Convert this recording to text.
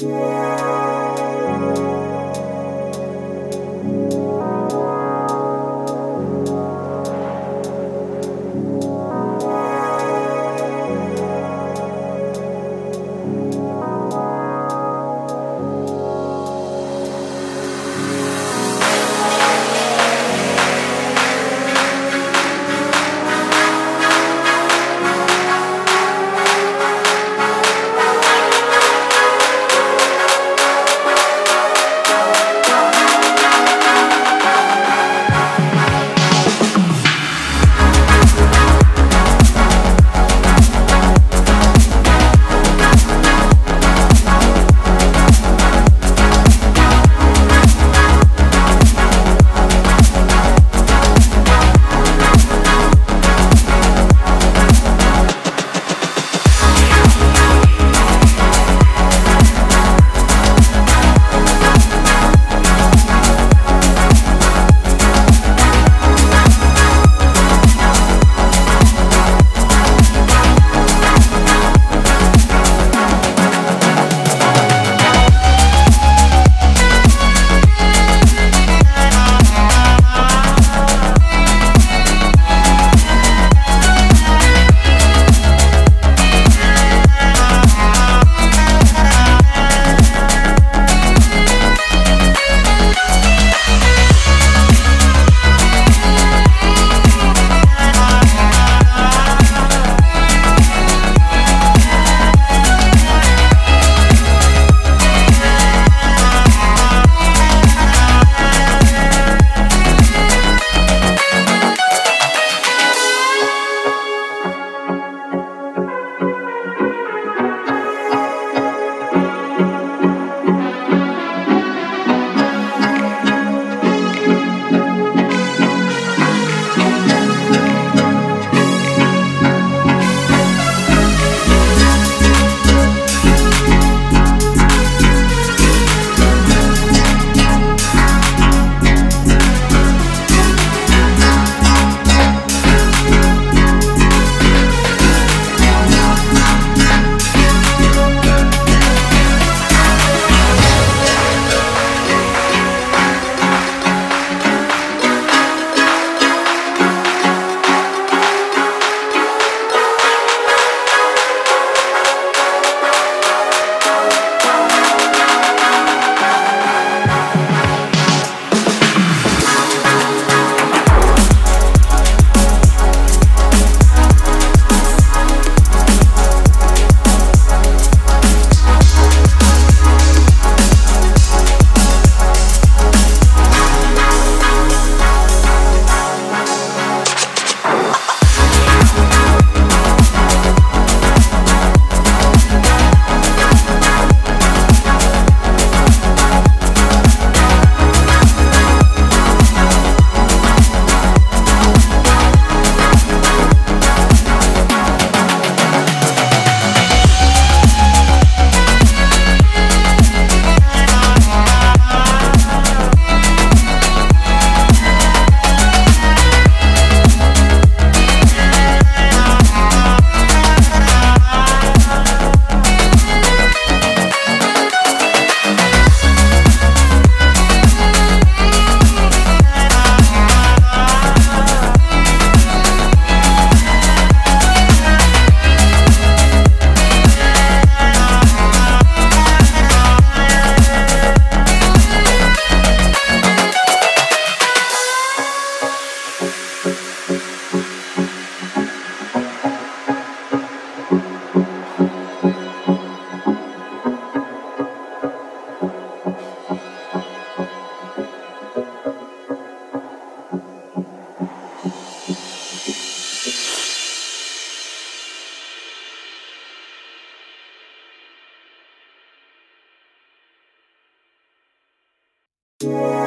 Yeah. You